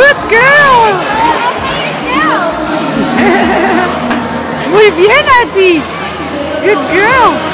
Good girl! Muy bien, Adi! Good girl!